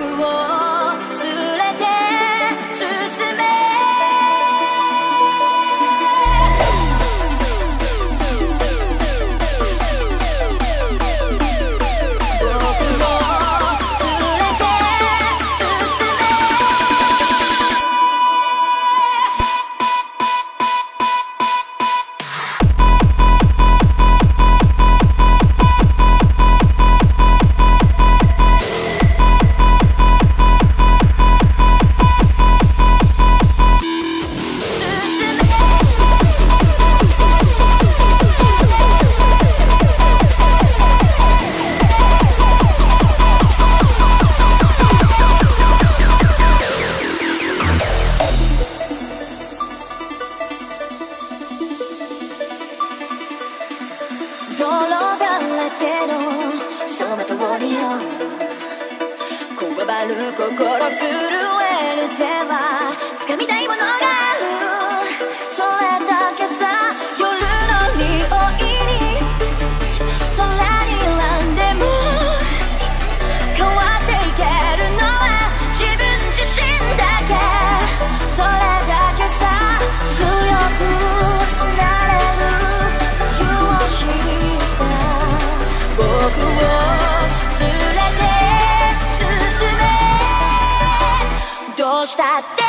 walk around. 泥だらけのその通りよこわばる心震える手は掴みたいものがどうしたって？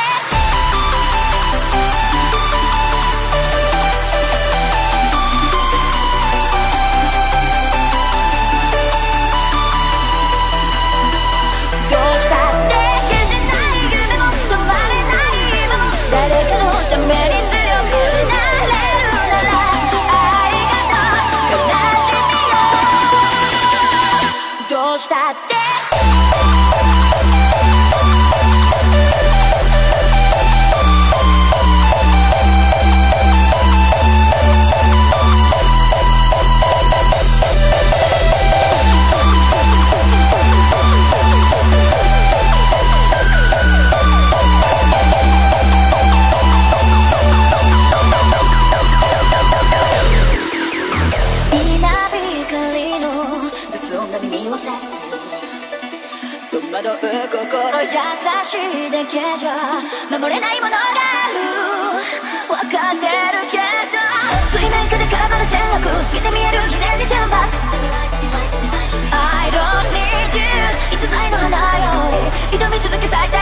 って？身を刺す戸惑う心優しいだけじゃ。守れないものがある。分かってるけど。水面下で絡まる戦略透けて見える。偽善に天罰 I don't need you 逸材の花より。挑み続け咲いた